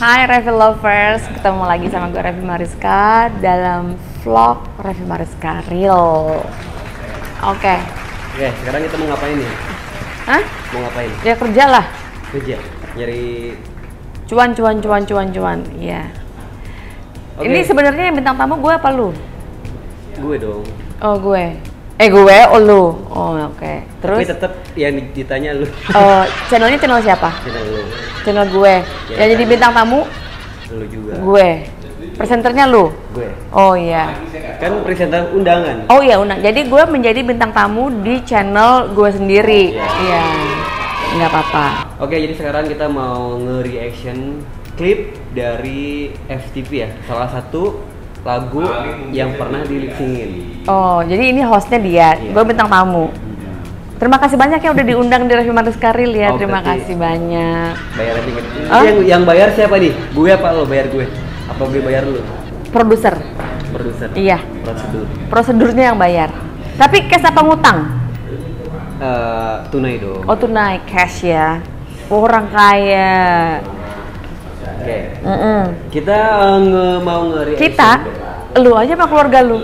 Hai Revi Lovers, ketemu lagi sama gue Revi Mariska dalam vlog Revi Mariska Real. Oke, Oke, sekarang kita mau ngapain nih? hah? Mau ngapain? Ya kerja lah, Kerja. Nyari cuan cuan cuan cuan cuan, iya. Oke. Ini sebenarnya yang bintang tamu gue apa lu? gue dong. Oh gue. Eh gue, oh lu. Oh oke. Tapi Terus, tetap yang ditanya lu. oh, channelnya channel siapa? Kita lu. Channel gue. Yang jadi bintang tamu Lu juga. gue. Presenternya lu. Gue. Oh iya. Kan presenter undangan. Oh iya, undang. Jadi gue menjadi bintang tamu di channel gue sendiri. Iya. Iya. Nggak apa-apa. Oke, jadi sekarang kita mau nge-reaction klip dari FTV ya. Salah satu lagu yang pernah dilipsingin. Oh, jadi ini hostnya dia. Iya. Gue bintang tamu. Terima kasih banyak ya udah diundang di Review Maris Karil ya. Oh, Terima berarti- kasih banyak. Bayar tinggal. Hah? Yang yang bayar siapa nih? Gue apa lo bayar gue? Apa gue bayar lu? Produser. Produser. Iya. Prosedur. Prosedurnya yang bayar. Tapi cash apa ngutang? Eh, tunai dong. Oh tunai cash ya. Orang kaya. Oke. Mm-mm. Kita eh, nge mau nge Kita, lu aja sama keluarga lu.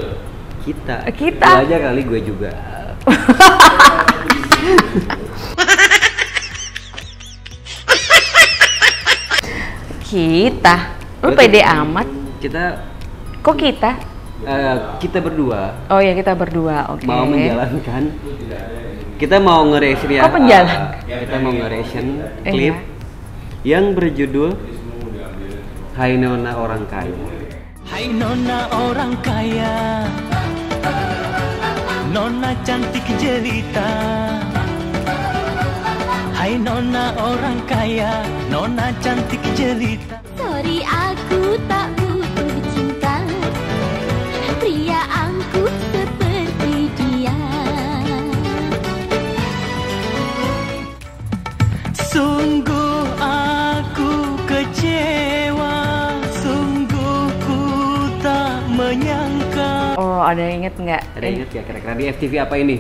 Kita. Kita. Lu aja kali gue juga. Kita. Lu Berarti pede amat. Kita Kok kita? eh, kita berdua Oh ya kita berdua, oke. mau menjalankan kita mau nge-reaction ya. Kok menjalan? eh, kita mau nge-reaction Eh, klip iya. yang berjudul Hai Nona Orang Kaya. Hai nona orang kaya. Nona cantik jelita. Hai nona orang kaya. Nona cantik jelita. Sorry aku ada yang inget nggak? Ada ingat ya kira-kira di FTV apa ini?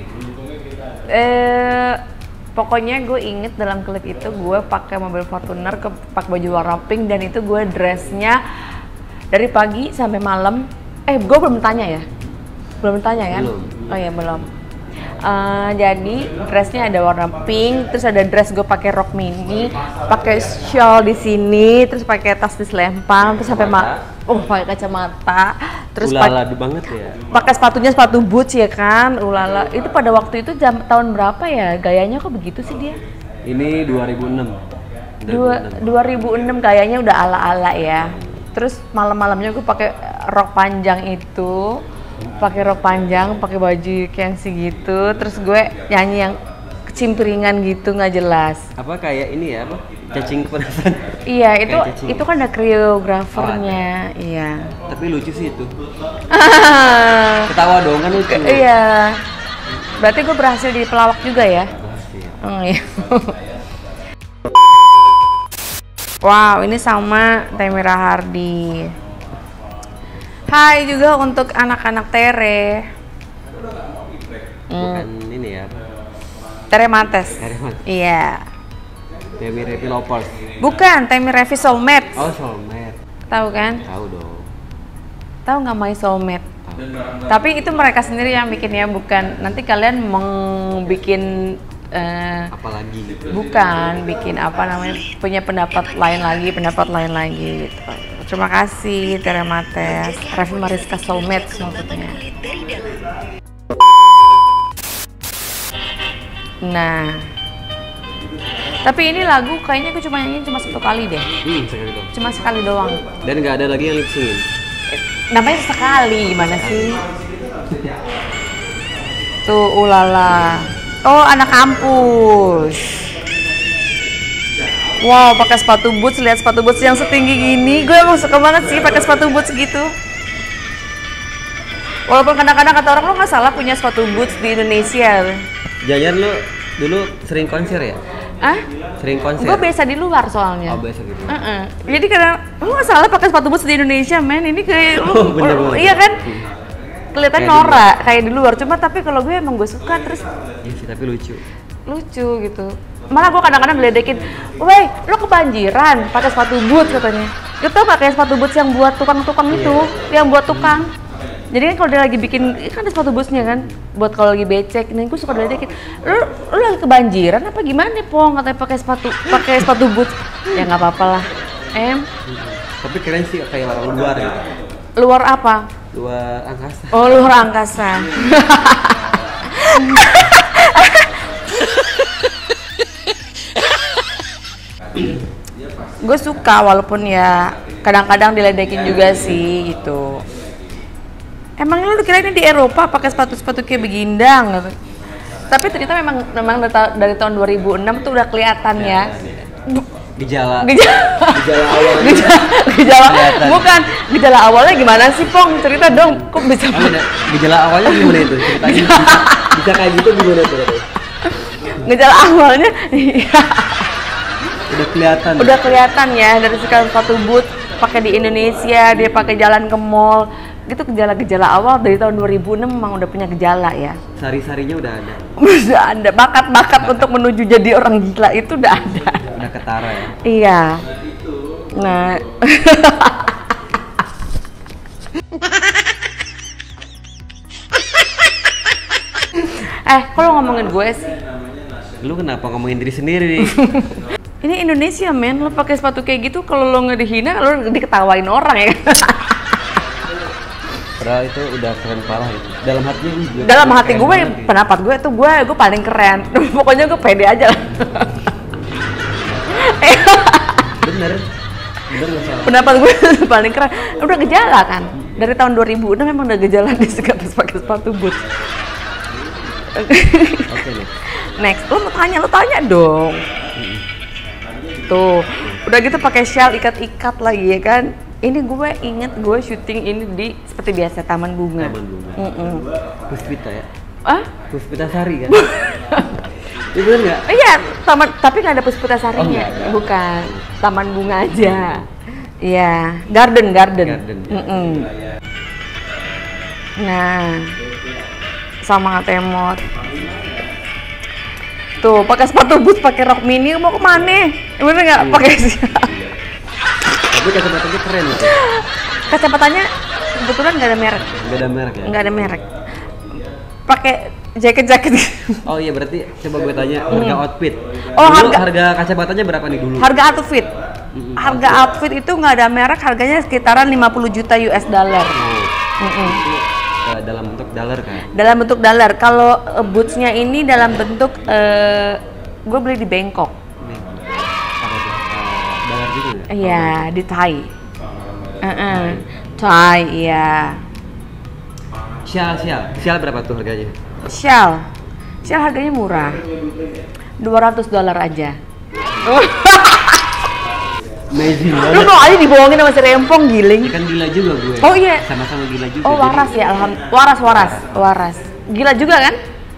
Eh, pokoknya gue inget dalam klip itu gue pakai mobil Fortuner, ke pakai baju warna pink dan itu gue dressnya dari pagi sampai malam. Eh, gue belum tanya ya, belum tanya kan? Belum. Oh ya belum. Eh, jadi dressnya ada warna pink, terus ada dress gue pakai rok mini, pakai shawl di sini, terus pakai tas di selempang, terus sampai ma, oh pakai kacamata, terus Ulala banget ya. pakai sepatunya sepatu boots ya kan ulala itu pada waktu itu jam tahun berapa ya gayanya kok begitu sih dia Ini 2006. Dua, 2006. 2006 gayanya udah ala ala ya terus malam-malamnya gue pakai rok panjang itu pakai rok panjang pakai baju gengsi gitu terus gue nyanyi yang kecimpringan gitu nggak jelas Apa kayak ini ya apa? Cacing kepanasan. iya itu cacing. itu kan ada koreografernya iya Tapi lucu sih itu. Ketawa dong kan lucu. iya berarti gue berhasil di pelawak juga ya Pasti. Oh iya. wow, ini sama Temira Hardi. Hai juga untuk anak-anak Tere. Bukan ini ya. Tere Mates. Tere Mates. Iya. Demi Revi Lovers. Bukan, Temi Revi Soulmate. Oh, soulmate. Tahu kan? Tahu dong. Tahu nggak My Soulmate? Tapi itu mereka sendiri yang bikin ya, bukan nanti kalian membikin eh, Apalagi gitu. bukan bikin apa namanya punya pendapat lain lagi pendapat lain lagi gitu terima kasih Tere Mates Revi Mariska Soulmate maksudnya nah tapi ini lagu kayaknya aku cuma nyanyiin cuma satu kali deh Hmm, sekali cuma sekali doang Dan nggak ada lagi yang lip syncin. namanya sekali gimana sih tuh ulala oh anak kampus Wow, pakai sepatu boots, lihat sepatu boots yang setinggi gini. Gue emang suka banget sih pakai sepatu boots gitu. Walaupun kadang-kadang kata orang lo nggak salah punya sepatu boots di Indonesia. Jajan lu dulu sering konser ya? Ah? Sering konser. Gue biasa di luar soalnya. Oh, biasa gitu. Heeh. Jadi kadang lu nggak salah pakai sepatu boots di Indonesia, men. Ini kayak lu, Oh, bener, bener. iya kan? Kelihatan Kayak norak kayak di luar. Cuma tapi kalau gue emang gue suka terus Iya sih, tapi lucu. lucu gitu. Malah gue kadang-kadang diledekin, "Woi, lo kebanjiran pakai sepatu boots," katanya. Lu gak kayak sepatu boots yang buat tukang-tukang itu? Yang buat tukang. Jadi kan kalau dia lagi bikin, kan ada sepatu bootsnya kan? Buat kalau lagi becek, nih gue suka diledekin. Lu, lu lagi kebanjiran apa gimana Pong? Katanya pakai sepatu, pakai sepatu boots. Ya nggak apa-apa lah. Em, Tapi keren sih kayak orang luar gitu. luar apa? Luar angkasa. Oh, luar angkasa. gue suka walaupun ya kadang-kadang diledekin juga sih gitu. Emang lu kira ini di Eropa pakai sepatu-sepatu kayak begindang gitu. Tapi ternyata memang memang dari, ta- dari tahun 2006 tuh udah kelihatan ya. Gejala. Gejala Gejala awal. gejala, gejala Kelihatan. bukan gejala awalnya gimana sih Pong cerita dong kok bisa ada gejala awalnya gimana itu? Ceritanya bisa, bisa kayak gitu gimana tuh? gejala awalnya iya. Udah kelihatan. udah kelihatan ya dari sekarang sepatu boot pakai di Indonesia dia pakai jalan ke mall gitu gejala-gejala awal dari tahun 2006 memang udah punya gejala ya Sari-sarinya udah ada. udah ada bakat-bakat untuk menuju jadi orang gila itu udah ada Udah ketara ya. iya nah eh kalau ngomongin gue sih Lu kenapa ngomongin diri sendiri? Ini Indonesia men, lo pakai sepatu kayak gitu kalau lo nggak dihina, lo diketawain orang ya. Padahal itu udah keren parah itu. Dalam hatinya ih, gue Dalam hati gue, pendapat gue tuh gue gue paling keren. Pokoknya gue pede aja lah. Bener. Bener salah. pendapat gue paling keren. Udah gejala kan. Dari tahun 2006 memang udah gejala di sekitar pakai sepatu boots. Oke nih. Next, mau tanya, lo tanya dong. Tuh, udah gitu pakai shawl ikat-ikat lagi ya kan. Ini gue inget gue syuting ini di seperti biasa Taman Bunga. Taman Bunga. Mm-mm. Puspita ya. Ah? Puspita Sari kan. Itu bener nggak? Iya, taman tapi nggak ada puspita sarinya. Oh. Bukan, taman bunga aja. Iya, garden, garden. Garden. Mm-mm. Nah, sama temot. Tuh, pakai sepatu boots, pakai rok mini, mau ke mana? Bener nggak? Iya. Pakai Tapi kacamatanya keren loh. kacamatanya kebetulan nggak ada merek, Gak ada merek ya. nggak ada merek. Pakai jaket-jaket. Oh iya berarti coba gue tanya harga outfit. Hmm. Oh, Dulu harga- harga kacamatanya berapa nih dulu? Harga outfit. Harga outfit itu nggak ada merek, harganya sekitaran 50 juta US dollar. Itu eh, dalam bentuk dollar kan? Dalam bentuk dollar. Kalau eh, bootsnya ini dalam bentuk eh gue beli di Bangkok. Gitu ya? Iya, di Thai. Heeh. Thai, iya. Sial, sial. Sial berapa tuh harganya? Shell. Shell harganya murah. 200 dolar aja. Amazing Lu mau aja dibohongin sama si Rempong giling. Ya kan gila juga gue. Oh iya. Sama-sama gila juga. Oh waras ya, alham waras waras waras. Gila juga kan?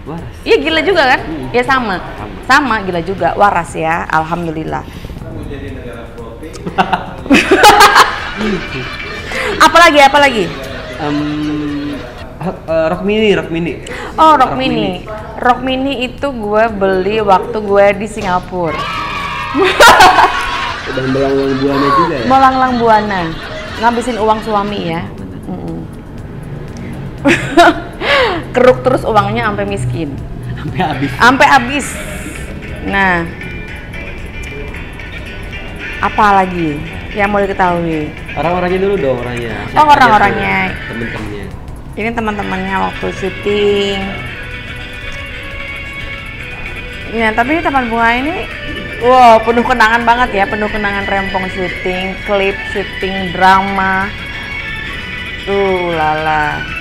Waras. Iya gila juga kan? Ya sama. Sama gila juga, waras ya. Alhamdulillah. Apalagi apalagi? Em, ha- eh, rock mini, rock mini. Oh, Rock Mini. Rock Mini itu gue beli waktu gue di Singapura. Dan belang-belang buahnya juga ya. Melanglang Buana. Ngabisin uang suami ya. Mm-mm. Keruk terus uangnya sampai miskin. Sampai habis. Sampai habis. Nah. Apa lagi yang mau diketahui? Orang-orangnya dulu dong orangnya. Oh, orang-orangnya. Temen-temennya. Ini teman-temannya waktu syuting. Ya, tapi ini Taman Bunga ini wow, penuh kenangan banget ya, penuh kenangan rempong syuting, klip syuting, drama. Tuh, lala.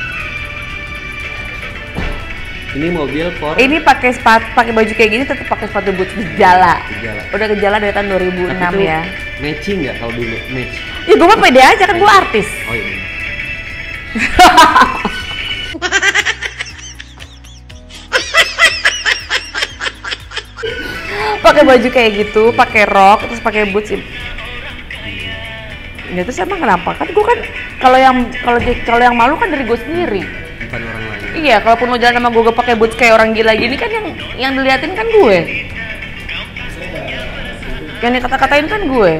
Ini mobil for Ini pakai sepatu, pakai baju kayak gini tetap pakai sepatu boots gejala. Gejala. Udah gejala dari tahun 2006 Tapi ya. matching nggak kalau dulu match? Ya gue mah pede aja kan gue artis. Oh iya. pakai baju kayak gitu, pakai rok, terus pakai boots. Ya terus emang kenapa? Kan gue kan kalau yang kalau kalau yang malu kan dari gue sendiri. Bukan orang. Iya, kalaupun mau jalan sama gue gue pakai boots kayak orang gila gini kan yang yang diliatin kan gue. Yang dikata-katain kan gue.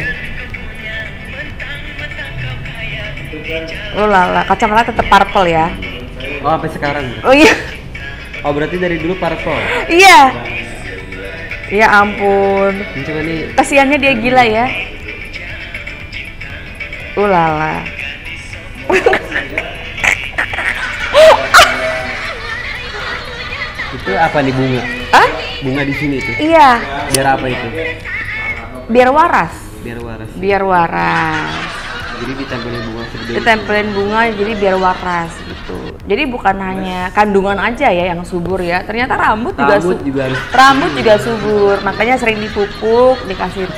Oh lala, kacamata tetap purple ya. Oh sampai sekarang. Oh iya. Oh berarti dari dulu parpol. Iya. Ya ampun. Coba nih. Kasiannya dia gila ya. Ulala. Itu apa nih bunga? Ah? Bunga di sini tuh. Iya. Biar apa itu? Biar waras. Biar waras. Biar waras. Jadi ditempelin bunga segede. Ditempelin bunga jadi biar waras gitu. Jadi bukan hanya kandungan aja ya yang subur ya. Ternyata rambut, juga Rambut juga harus. rambut juga subur. Makanya sering dipupuk, dikasih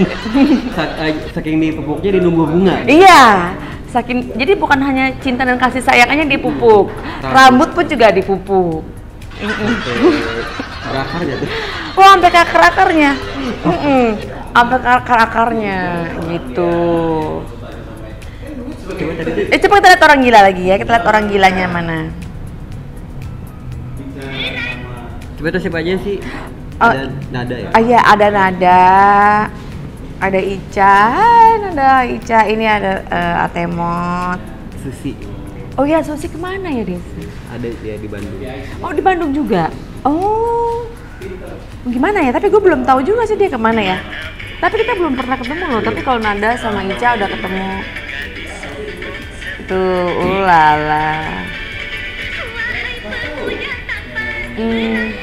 eh, Saking dipupuknya di numbuh bunga. Iya, saking jadi bukan hanya cinta dan kasih sayangnya dipupuk, rambut pun juga dipupuk. Berakar gitu. Wah, sampai ke akar-akarnya. Mm-mm, Sampai ke akar-akarnya gitu. Coba tadi tuh Eh, coba kita lihat orang gila lagi ya. Kita lihat orang gilanya mana. Coba tuh siapa aja sih? Oh. Ada nada ya? Ah iya, ada Nada, ada Ica, ada Ica. Ini ada eh, Atemot. Susi. Oh iya, Susi ke mana ya dia? Ada ya di Bandung. Oh di Bandung juga. Oh gimana ya? Tapi gue belum tahu juga sih dia ke mana ya. Tapi kita belum pernah ketemu loh. Tapi kalau Nada sama Ica udah ketemu. Tuh, ulala. Hmm.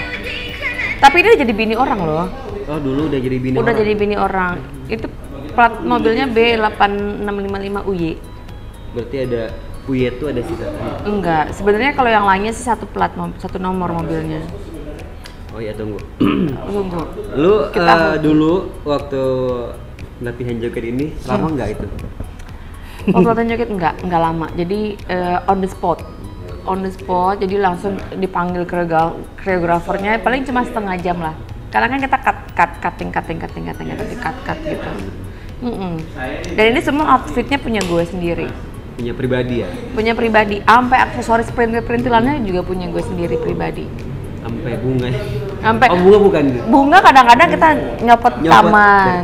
Tapi dia jadi bini orang loh. Oh dulu udah jadi bini udah orang. jadi bini orang. Itu plat mobilnya B8655 UY. Berarti ada Uyet tuh ada sih tadi. Enggak, sebenarnya kalau yang lainnya sih satu plat, satu nomor mobilnya. Oh iya tunggu. Tunggu. Lu Kita foto. dulu waktu latihan joget ini lama nggak itu? Waktu latihan joget enggak, enggak lama. Jadi eh, on the spot. On the spot, jadi langsung dipanggil koreogra- koreografernya paling cuma setengah jam lah. Karena kan kita cut, cut, cutting, cutting, cutting, cutting, cutting, cut, cut gitu. Mm-mm. Dan ini semua outfitnya punya gue sendiri. Punya pribadi ya? Punya pribadi, sampai aksesoris perintil-perintilannya juga punya gue sendiri pribadi. Sampai bunga. Sampai Oh bunga bukan bunga kadang-kadang kita nyopot, Nyopot. taman.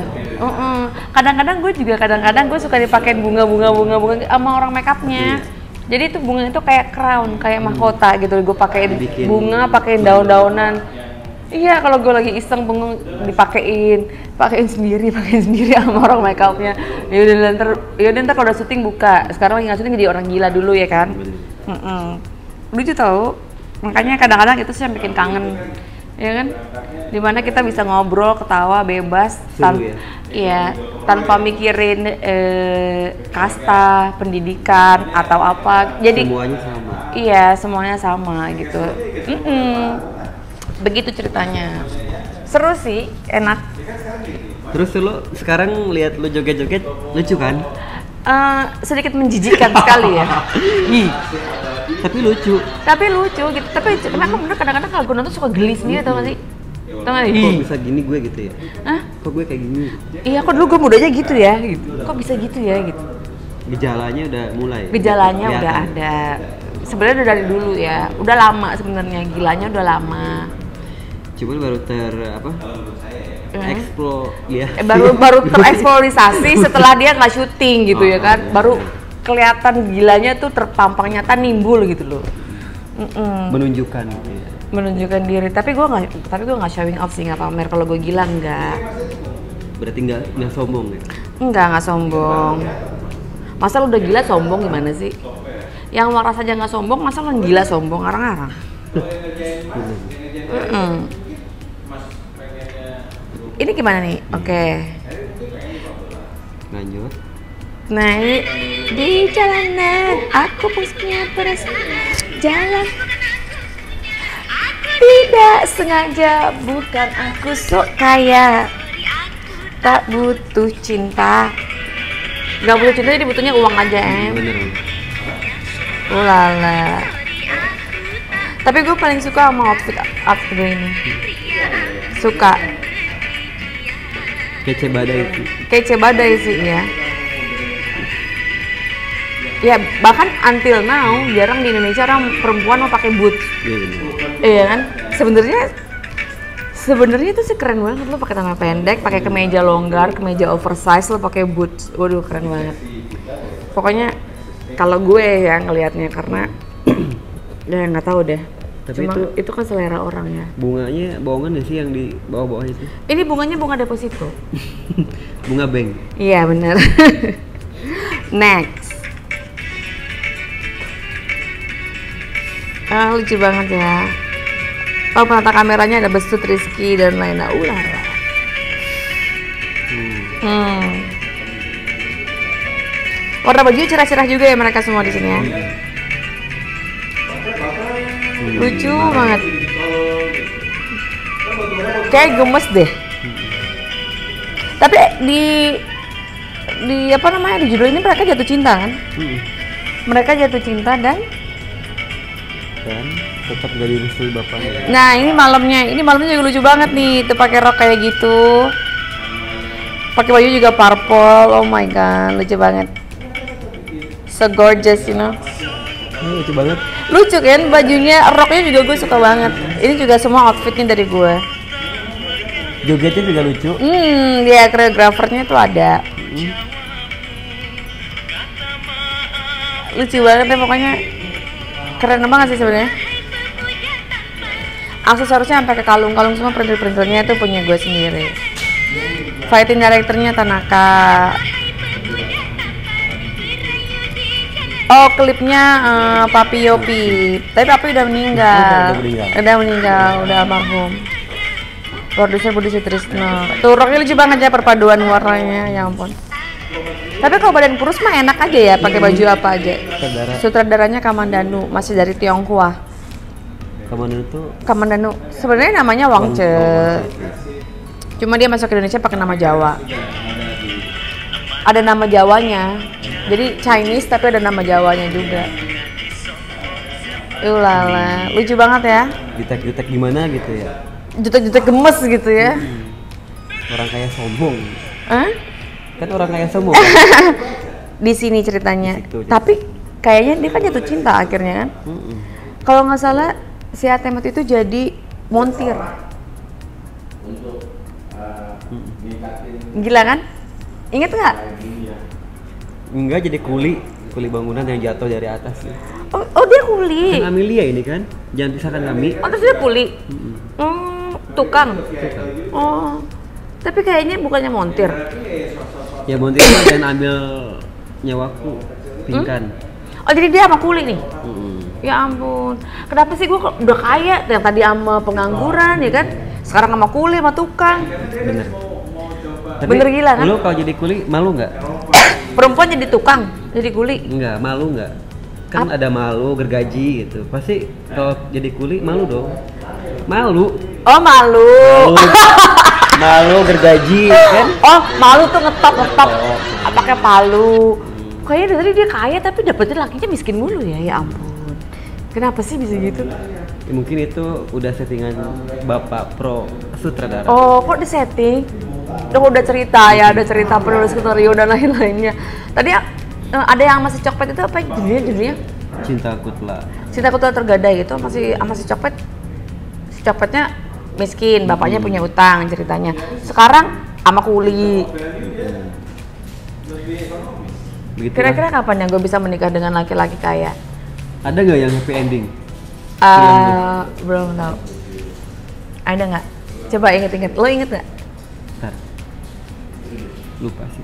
Kadang-kadang gue juga kadang-kadang gue suka dipakein bunga-bunga bunga-bunga sama orang make upnya. Iya. Jadi itu bunga itu kayak crown, kayak mahkota gitu. Gue pakein bunga, pakein daun-daunan. Iya, kalau gue lagi iseng bengong dipakein, pakein sendiri, pakein sendiri sama orang make upnya. Yaudah ntar, yaudah ntar kalau udah syuting buka. Sekarang lagi nggak syuting jadi orang gila dulu ya kan. Mm-mm. Lucu tau. Makanya kadang-kadang itu sih yang bikin kangen. Ya kan? Di mana kita bisa ngobrol, ketawa, bebas. tan- ya? Iya, tanpa mikirin eh, kasta, pendidikan, atau apa. Jadi Semuanya sama. Iya, semuanya sama gitu. Mm-mm. Begitu ceritanya. Seru sih, enak. Terus lu sekarang lihat lu joget-joget lucu kan? Eh, sedikit menjijikkan sekali ya. Ih. Tapi lucu. Tapi lucu gitu. Tapi memang bener kadang-kadang kalau gue nonton suka geli sendiri tau gak sih? Tau gak? Kok bisa gini gue gitu ya? Hah? Kok gue kayak gini? Iya, kok dulu gue mudanya gitu ya? Gitu. Kok bisa gitu ya? Gitu. Gejalanya udah mulai. Gejalanya udah ada. Sebenarnya udah dari dulu ya. Udah lama sebenarnya. Gilanya udah lama. Cuman baru ter apa? Explore ya. Eh, baru baru tereksplorasi setelah dia nggak syuting gitu ya kan baru kelihatan gilanya tuh terpampang nyata nimbul gitu loh Mm-mm. menunjukkan gitu ya. menunjukkan diri tapi gue nggak tapi gue nggak showing off sih nggak pamer kalau gue gila nggak Berarti nggak nggak sombong ya? nggak nggak sombong masa lu udah gila sombong gimana sih yang waras aja nggak sombong masa lu gila sombong arang-arang Mm-mm. Ini gimana nih? Oke. Lanjut. Nah, ini di jalanan. Aku punya perasaan. Jalan. Tidak sengaja. Bukan aku sok kaya tak butuh cinta. Nggak butuh cinta jadi butuhnya uang aja em. Bener. ulala tapi gue paling suka sama outfit outfit gue ini. Suka Kece badai itu. kece badai sih ya ya bahkan until now jarang di Indonesia orang perempuan mau pakai boots Iya bener. iya kan sebenarnya sebenarnya itu sih keren banget lo pakai tangan pendek pakai kemeja longgar kemeja oversize lo pakai boots waduh keren banget pokoknya Kalau gue ya ngelihatnya karena ya nggak tahu deh. Tapi Cuma itu- itu, kan selera orang ya. Bunganya bohongan sih yang di bawah-bawah itu? Ini bunganya bunga deposito. Bunga bank. Iya bener. Next. Ah lucu banget ya. Oh penata kameranya ada Besut Rizky dan lainnya. Ulah. Hmm. Warna baju cerah-cerah juga ya mereka semua di sini ya. Lucu banget. Kayak gemes deh. Tapi di di apa namanya di judul ini mereka jatuh cinta kan? Hmm. Mereka jatuh cinta dan Dan tetap gak direstui bapaknya. nah ini malamnya ini malamnya juga lucu banget nih itu pakai rok kayak gitu pakai baju juga purple oh my god lucu banget so gorgeous you know Ini lucu banget. Lucu kan bajunya roknya juga gue suka banget. Ini juga semua outfitnya dari gue. Jogetnya juga lucu. hmm dia koreografernya tuh ada. Lucu banget deh pokoknya. Keren banget sih sebenarnya. Aksesorisnya sampai ke kalung-kalung semua printer-printernya itu punya gue sendiri. Fighting directornya Tanaka Oh klipnya eh, Papi Yopi. Tapi Papi udah meninggal. Udah- meninggal. udah meninggal udah almarhum. Produser Budi Sutrisno. Tuh roknya lucu banget ya perpaduan warnanya ya ampun. Tapi kalau badan kurus mah enak aja ya pakai baju apa aja. Sutradara. sutradaranya Kamandanu masih dari Tionghoa. Ke mana itu? Kamandanu sebenarnya namanya Wang Che cuma dia masuk ke Indonesia pakai nama Jawa ada nama Jawanya jadi Chinese tapi ada nama Jawanya juga Ulala, lucu banget ya Jutek-jutek gimana gitu ya? jutek-jutek gemes gitu ya Orang kaya sombong. Hah? Kan orang kaya sombong. kan? di sini ceritanya Di situ, tapi kayaknya dia kan jatuh cinta akhirnya kan Mm-mm. kalau nggak salah si Atemot itu jadi montir gila kan inget nggak Enggak jadi kuli, kuli bangunan yang jatuh dari atas. oh, oh dia kuli Kan Amelia ini kan, jangan pisahkan kami. oh terus dia kuli hmm, tukang oh tapi kayaknya bukannya montir Ya montir dan ambil nyawaku, pingkan. oh jadi dia sama kuli nih Mm-mm. Ya ampun, kenapa sih gue udah kaya yang tadi sama pengangguran ya kan? Sekarang sama kuli sama tukang. Bener. Bener gila, kan? Lu kalau jadi kuli malu nggak? Perempuan jadi tukang, jadi kuli. Enggak, malu nggak? Kan ada malu, gergaji gitu. Pasti kalau jadi kuli malu dong. Malu. Oh malu. Malu, malu gergaji kan? Oh malu tuh ngetop ngetop, Oh. pakai palu. Kayaknya dari tadi dia kaya tapi dapetnya lakinya miskin mulu ya, ya ampun. Kenapa sih bisa gitu? Ya, mungkin itu udah settingan bapak pro sutradara. Oh kok di setting? Udah udah cerita ya, ada cerita penulis skenario dan lain-lainnya. Tadi eh, ada yang masih coklat itu apa judulnya judulnya? Cintaku telah. Cintaku telah tergadai itu masih sama si copet si copetnya miskin bapaknya punya utang ceritanya sekarang sama kuli kira-kira kapan yang gue bisa menikah dengan laki-laki kaya Ada nggak yang happy ending? Eh, belum tahu ada nggak coba inget-inget lo inget nggak. Lupa sih.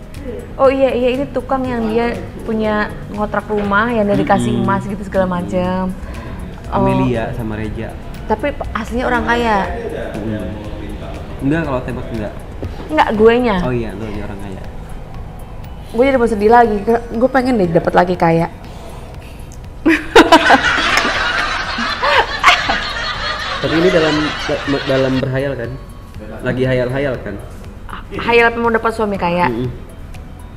oh iya iya ini tukang yang dia punya ngontrak rumah yang dia dikasih emas gitu segala macam Oh, Amelia sama Reja. tapi aslinya orang kaya Mm. Enggak kalau tembak enggak. nggak gue nya Oh iya, lu aja orang kaya. gue jadi mau sedih lagi gue pengen deh dapat lagi kaya Tapi ini dalam da- dalam berhayal kan? Lagi hayal-hayal kan? Hayal mau dapat suami kaya Mm-mm.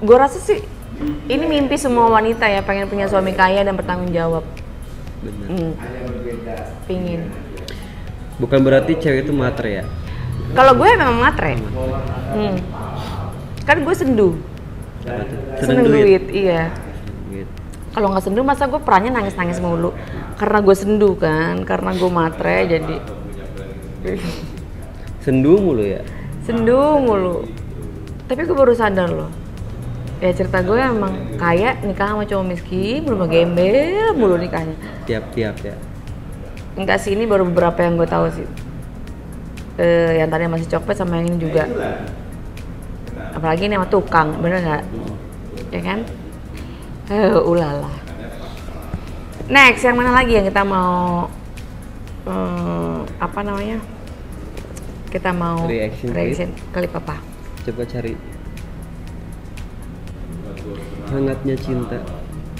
gue rasa sih ini mimpi semua wanita ya pengen punya suami kaya dan bertanggung jawab Bener. hmm. pingin Bukan berarti cewek itu mater ya? kalau gue memang matre hmm. kan gue sendu tuh? seneng duit. iya Duit. kalau nggak sendu masa gue perannya nangis nangis mulu karena gue sendu kan karena gue matre jadi Sendu mulu ya? Sendu mulu. Tapi gue baru sadar loh. Ya cerita gue emang kaya nikah sama cowok miskin berumah gembel mulu nikahnya. Tiap-tiap ya. enggak sih ini baru beberapa yang gue tahu sih. Eh yang tadi masih copet sama yang ini juga. Apalagi ini sama tukang bener nggak? Ya kan? Eh ulala. Next yang mana lagi yang kita mau eh, apa namanya kita mau Reaction reaction klip apa Coba cari. Hangatnya cinta.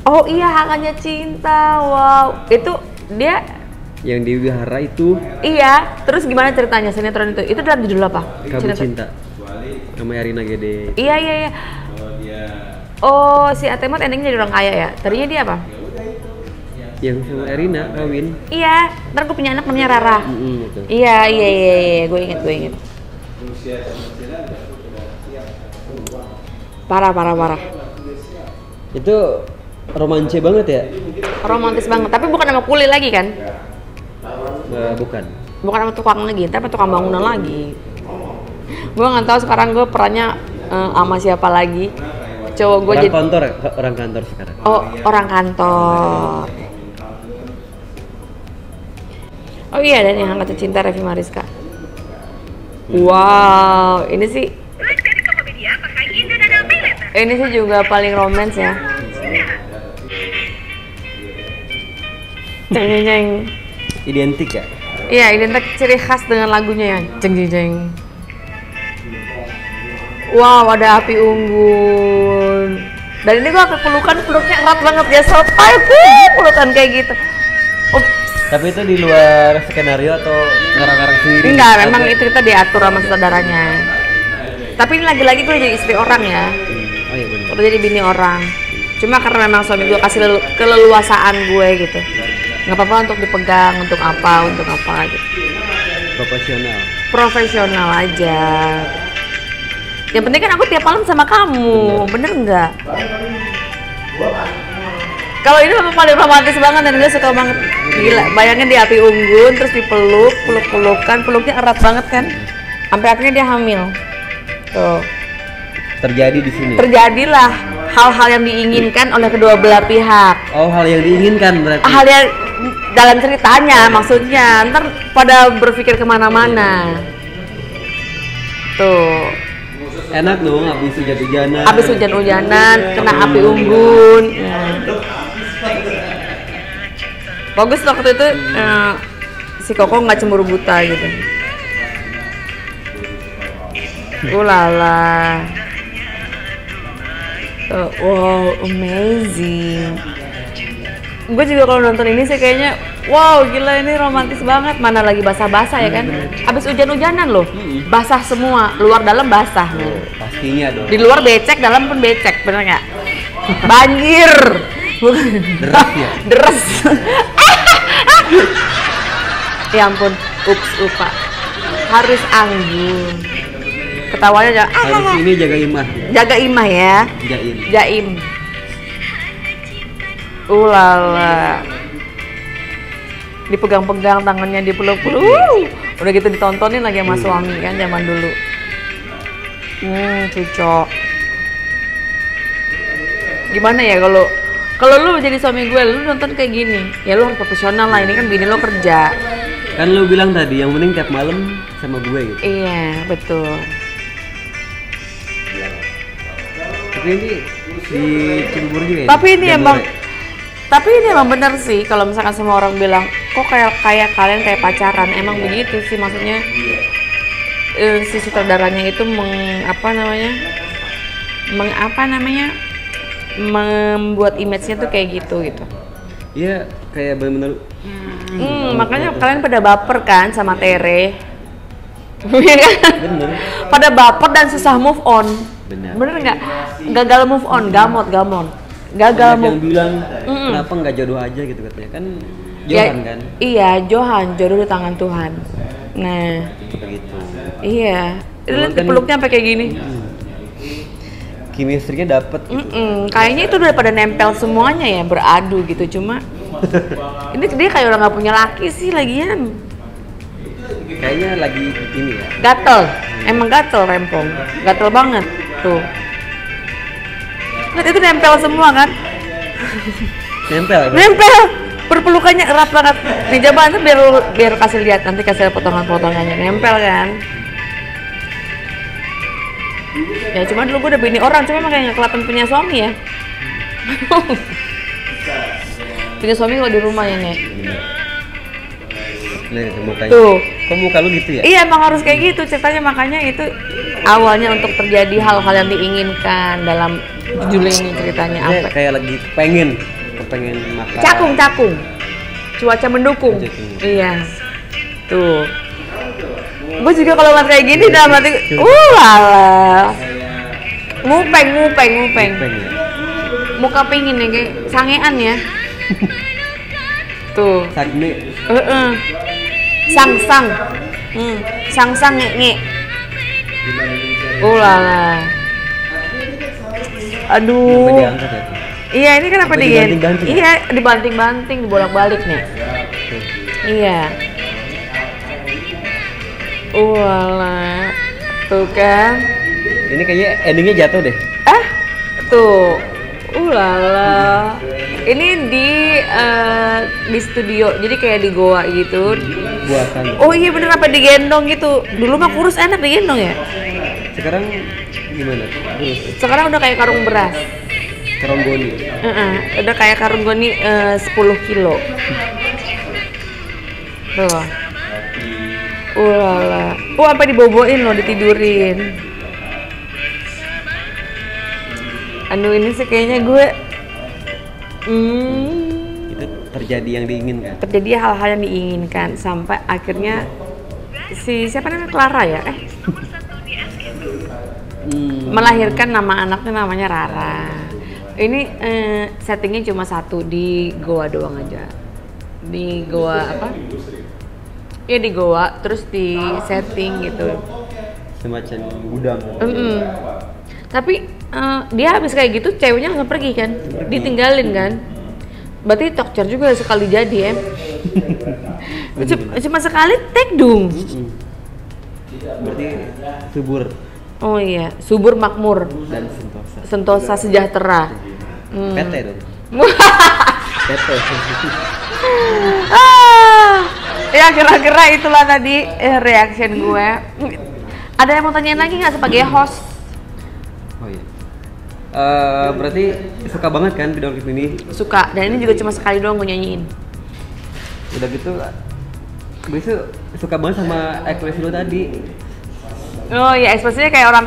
oh iya hangatnya cinta wow itu dia Yang di wihara itu iya terus gimana ceritanya sinetron itu itu dalam judul apa Kamu Sinetron. Cinta. Sama Arina Gede. Iya iya iya. Oh si Atemot endingnya jadi orang kaya ya? Tadinya dia apa? Yang sama Erina kawin. Iya, ntar gue punya anak namanya Rara. Mm itu. Iya iya iya iya, gue inget gue inget. Parah parah parah. Itu romance banget ya? Romantis banget, tapi bukan sama kuli lagi kan? Eh, bukan. Bukan sama tukang lagi, tapi tukang bangunan lagi. Gue nggak tahu sekarang gue perannya eh, sama siapa lagi. Cowok gue jadi kantor ya? Orang kantor sekarang. Oh, orang kantor. Oh iya, dan yang angkat cinta Revi Mariska. Wow, ini sih ini sih juga paling romance ya. Ceng ceng ceng. Identik ya? Iya, identik ciri khas dengan lagunya ya. Ceng ceng ceng. Wow, ada api unggun. Dan ini gua pelukan peluknya erat banget ya sopai pelukan kayak gitu. Tapi itu di luar skenario atau ngarang-ngarang sendiri? Enggak, memang itu kita diatur sama saudaranya. Tapi ini lagi-lagi gue jadi istri orang ya. Oh iya benar. Jadi bini orang. Cuma karena memang suami gue kasih lelu- keleluasaan gue gitu. Nggak apa-apa untuk dipegang, untuk apa, untuk apa gitu. Profesional. Profesional aja. Yang penting kan aku tiap malam sama kamu, bener nggak? Kalau ini memang paling romantis banget dan gue suka banget. Gila, bayangin di api unggun terus dipeluk, peluk-pelukan, peluknya erat banget kan. Sampai akhirnya dia hamil. Tuh. Terjadi di sini. Terjadilah hal-hal yang diinginkan oleh kedua belah pihak. oh, hal yang diinginkan berarti. Hal yang dalam ceritanya maksudnya ntar pada berpikir ke mana-mana. Tuh. Enak dong habis hujan-hujanan. Habis hujan-hujanan, kena api unggun. Bagus waktu itu eh, si Koko nggak cemburu buta gitu. Ulala. Tuh, wow, amazing. Gue juga kalau nonton ini sih kayaknya, wow gila ini romantis banget. Mana lagi basah-basah ya kan? Habis hujan-hujanan loh, basah semua, luar dalam basah. Oh, pastinya dong. Di luar becek, dalam pun becek, bener nggak? Banjir. Deras ya? Deres. Ya ampun, ups lupa. Harus anggun. Ketawanya jangan Harus ah, ini jaga imah. jaga imah ya. Jaim. Jaim. Ulala. Dipegang-pegang tangannya dipeluk-peluk. Uh, Udah gitu ditontonin lagi sama suami kan zaman dulu. Hmm, cucok. Gimana ya kalau kalau lu jadi suami gue, lu nonton kayak gini, ya lu harus profesional lah. Ini kan bini lo kerja. Kan lu bilang tadi yang penting tiap malam sama gue gitu. Iya, betul. Tapi ini di Cibubur juga ya? Tapi ini emang tapi ini emang bener sih kalau misalkan semua orang bilang kok kayak kayak kalian kayak pacaran emang begitu sih maksudnya eh, si sutradaranya itu meng apa namanya meng apa namanya membuat image-nya tuh kayak gitu gitu Iya, kayak bener-bener hmm, makanya kalian pada baper kan sama Tere Iya kan? bener. pada baper dan susah move on Benar. bener nggak gagal move on gamot gamot gagal Banyak move yang bilang Mm-mm. kenapa nggak jodoh aja gitu katanya kan Ya, Johan kan Iya, Johan, jodoh di tangan Tuhan. Nah, begitu. iya. Kan- peluknya sampai kayak gini. Chemistry-nya dapet gitu. Mm-mm, kayaknya itu udah pada nempel semuanya ya, beradu gitu. Cuma ini dia kayak orang nggak punya laki sih lagian. Kayaknya lagi ini ya. Gatel, emang gatel rempong. Gatel banget tuh. Lihat itu nempel semua kan? Nempel. Bang? Nempel. Perpelukannya erat banget. Nih coba nanti biar biar kasih lihat nanti kasih potongan-potongannya nempel kan. Ya cuma dulu gue udah bini orang, cuma makanya nggak kelihatan punya suami ya. punya suami kalau di rumah ya nih. Mukanya. Tuh. Kok muka lu gitu ya? Iya emang harus kayak gitu ceritanya makanya itu awalnya untuk terjadi hal-hal yang diinginkan dalam judul ini ceritanya apa? kayak lagi kepengen, kepengen makan. Cakung cakung, cuaca mendukung. Cakung. Iya, tuh. Gue juga kalau ngeliat kayak gini dalam hati, uh lala. Mupeng, mupeng, mupeng. Kepengen. Muka pingin nih kayak sangean ya. Tuh. Sagne. Heeh. Sang sang. Hmm. Sang sang nge nge. Oh lala. Sampai Aduh. diangkat ya. Iya ini kenapa Sampai di dibanting-banting ya? Iya dibanting-banting dibolak-balik nih. Tuh. Iya. Wala. Tuh kan. Ini kayaknya endingnya jatuh deh. Ah, tuh. Ulala. Ini di eh, di studio. Jadi kayak di goa gitu. Buatan. Oh iya bener apa digendong gitu. Dulu mah kurus enak digendong ya. Sekarang gimana? Terus Sekarang udah kayak karung beras. keronggoni. Heeh, udah kayak karung goni eh, 10 kilo. Tuh. Ulala. Oh, apa diboboin loh, ditidurin. Aduh, ini sih kayaknya gue hmm, Itu terjadi yang diinginkan. terjadi hal-hal yang diinginkan sampai akhirnya si siapa namanya Clara ya? Eh, Hmm. melahirkan nama anaknya namanya Rara. Ini eh, settingnya cuma satu di Goa doang aja. Di Goa apa? Ya di Goa, terus di setting gitu. Semacam gudang. Mm-mm. Tapi eh, dia habis kayak gitu, ceweknya langsung pergi kan, ditinggalin kan. Berarti tokcer juga sekali jadi ya. cuma, sekali take dong. Berarti subur Oh iya, subur makmur, dan sentosa. sentosa sejahtera. Hmm. PT dong. PT. ah, ya kira-kira itulah tadi eh, reaction gue. Ada yang mau tanyain lagi nggak sebagai host? Oh iya. Eh, berarti suka banget kan video klip ini? Suka, dan ini juga cuma sekali doang gue nyanyiin. Udah gitu Besok suka banget sama ekspresi lu tadi. Oh iya, ekspresinya kayak orang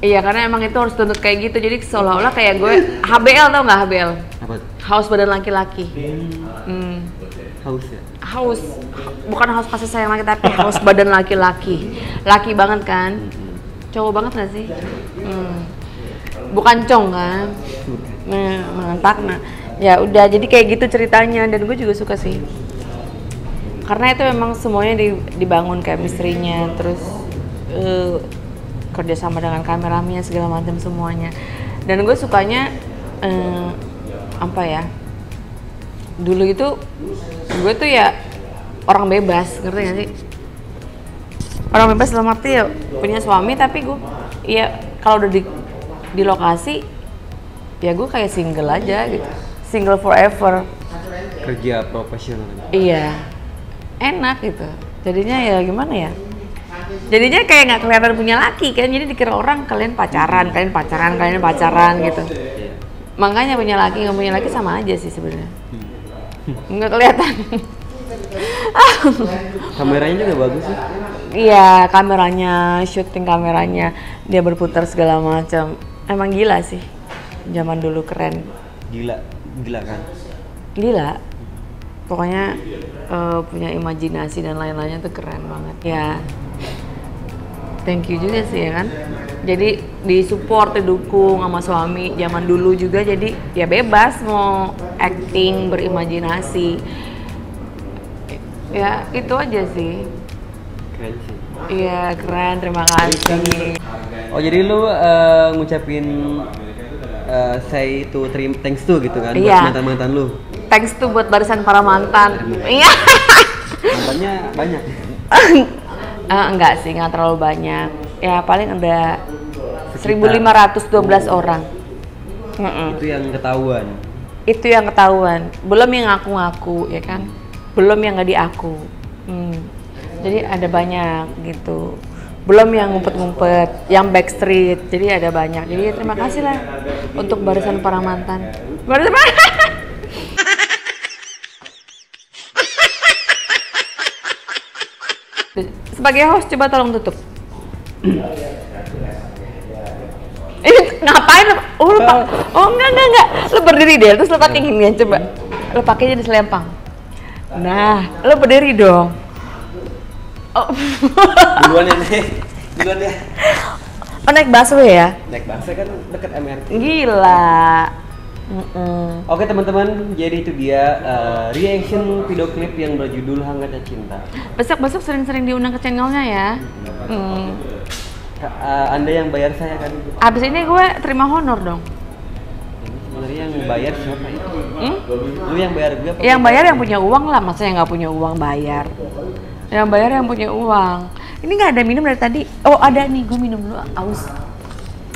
Iya karena emang itu harus tuntut kayak gitu jadi seolah-olah kayak gue HBL tau nggak HBL? Apa? Haus badan laki-laki. Hmm. Haus ya? Haus, bukan haus kasih sayang laki tapi haus badan laki-laki. Laki banget kan? Cowok banget gak sih? Hmm. Bukan cong kan? Nah, mantap nah. Ya udah jadi kayak gitu ceritanya dan gue juga suka sih. Karena itu memang semuanya di- dibangun chemistry-nya terus eh, kerjasama dengan kameramennya segala macam semuanya. Dan gue sukanya eh, apa ya? Dulu itu gue tuh ya orang bebas, ngerti gak sih? Orang bebas dalam arti ya punya suami tapi gue ya kalau udah di di lokasi ya gue kayak single aja gitu. Single forever. Kerja profesional. Iya, enak gitu. Jadinya ya gimana ya? Jadinya kayak nggak kelihatan punya laki kan, jadi dikira orang kalian pacaran, kalian pacaran, kalian pacaran gitu. Makanya punya laki nggak punya laki sama aja sih sebenarnya. Nggak kelihatan. Kameranya juga bagus sih. Iya, kameranya, syuting kameranya, dia berputar segala macam. Emang gila sih. Zaman dulu keren. Gila, gila kan? Gila. Pokoknya eh, punya imajinasi dan lain-lainnya tuh keren banget. Ya. Thank you juga sih ya kan. Jadi disupport, didukung sama suami zaman dulu juga jadi ya bebas mau acting, berimajinasi. Ya, itu aja sih. Keren sih. Iya, keren. Terima kasih. Oh jadi lu eh, ngucapin eh, say to terima thanks to gitu kan Iya. buat mantan-mantan lu. Thanks tuh buat barisan para mantan. Iya. Mantannya banyak. Eh, enggak sih, nggak terlalu banyak. Ya paling ada 1512 orang. Mm-mm. Itu yang ketahuan. itu yang ketahuan belum yang ngaku-ngaku ya kan belum yang nggak diaku Hmm. jadi ada banyak gitu belum yang ngumpet-ngumpet yang backstreet jadi ada banyak jadi terima kasih lah untuk barisan para mantan barisan sebagai host coba tolong tutup Ini ngapain? lu? Oh, lu pa- oh enggak enggak enggak. Lu berdiri deh, terus lu pakai gini coba. Lu pakai jadi selempang. Nah, lu berdiri dong. Oh, Duluan ya nih. Duluan ya. oh naik busway ya? Naik bangsa kan deket MRT. Gila. Mm-mm. Oke teman-teman, jadi itu dia uh, reaction video klip yang berjudul Hangatnya Cinta. Besok-besok sering-sering diundang ke channelnya ya. Ka- uh, anda yang bayar saya kan? Abis ini gue terima honor dong. Sebenarnya yang bayar siapa ya? Hmm? Lu yang bayar gue? Yang bayar yang punya uang lah, masa yang nggak punya uang bayar. Yang bayar yang punya uang. Ini nggak ada minum dari tadi. Oh ada nih, gue minum dulu. Aus.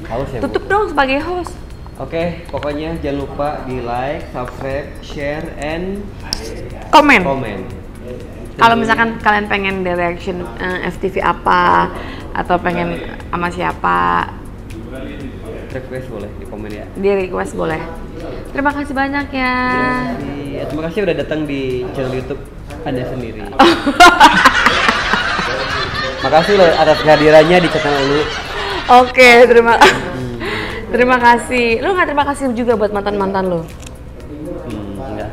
Haus ya, Bu? Tutup dong sebagai host. Oke, pokoknya jangan lupa di like, subscribe, share, and Komen. comment. Kalau misalkan kalian pengen di reaction eh, FTV apa atau pengen sama siapa, request boleh di komen ya. di request boleh. Terima kasih banyak ya. Terima kasih, terima kasih udah datang di channel YouTube Anda sendiri. Makasih loh atas kehadirannya di channel lu. Oke, terima Terima kasih. Lu nggak terima kasih juga buat mantan-mantan lu? Hmm, enggak.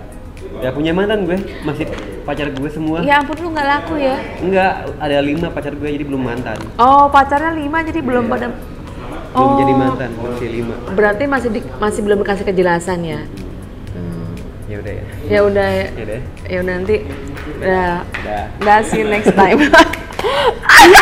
Ya punya mantan gue, masih pacar gue semua. Ya ampun lu nggak laku ya. Enggak, ada lima pacar gue jadi belum mantan. Oh, pacarnya lima jadi belum pada Belum Oh, jadi mantan, masih lima. Berarti masih di- masih belum dikasih kejelasan ya. Ya udah ya. Ya udah Ya deh. ya udah nanti ya Dah. dah see you next time. Ah!